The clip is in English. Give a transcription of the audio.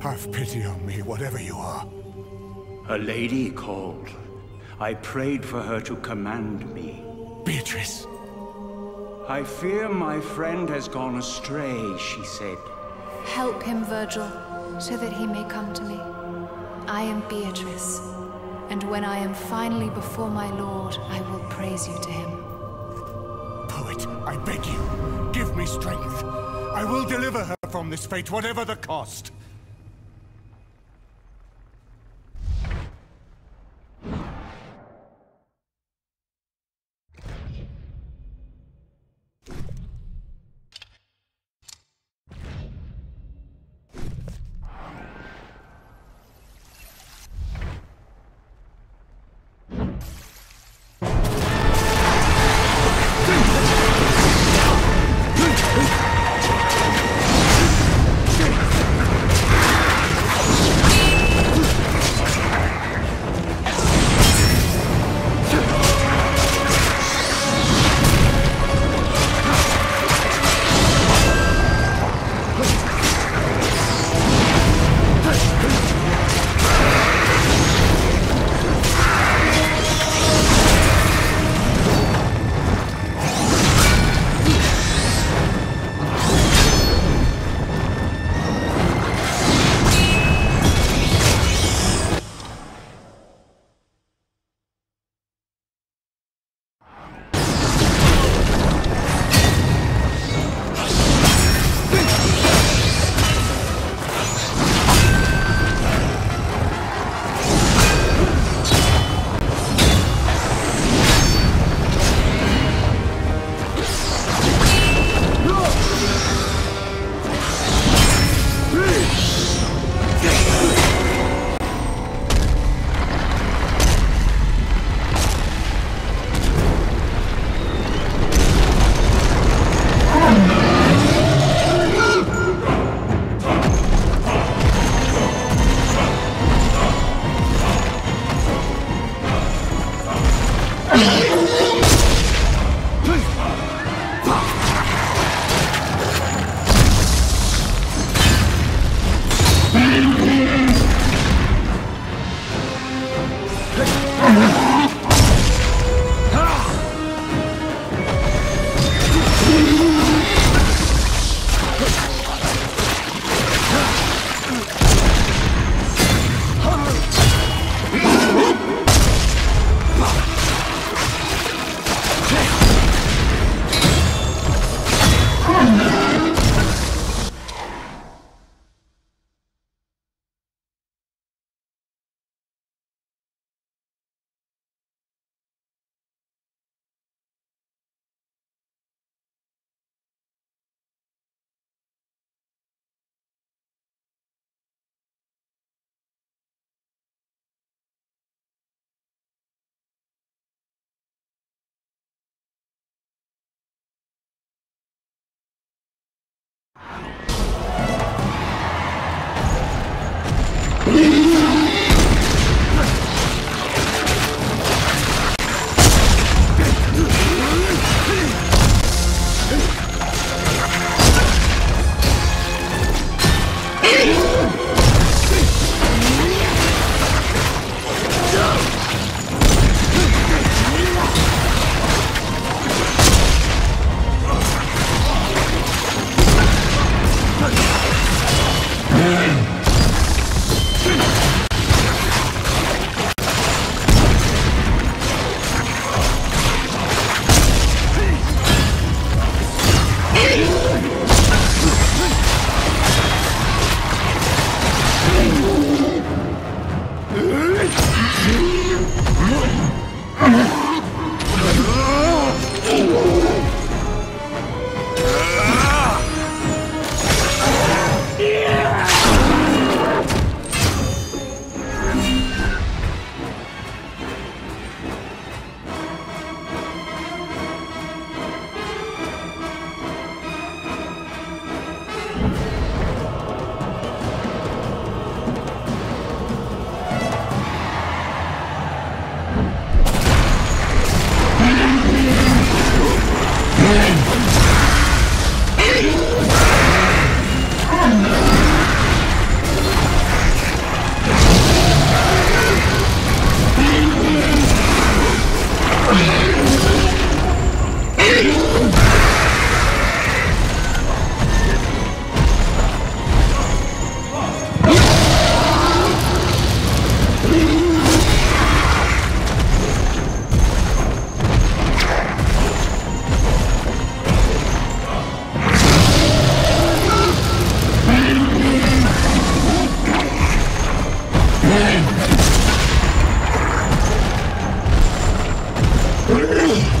Have pity on me, whatever you are. A lady called. I prayed for her to command me. Beatrice. I fear my friend has gone astray, she said. Help him, Virgil, so that he may come to me. I am Beatrice, and when I am finally before my lord, I will praise you to him. Poet, I beg you, give me strength. I will deliver her from this fate, whatever the cost. Mine! money.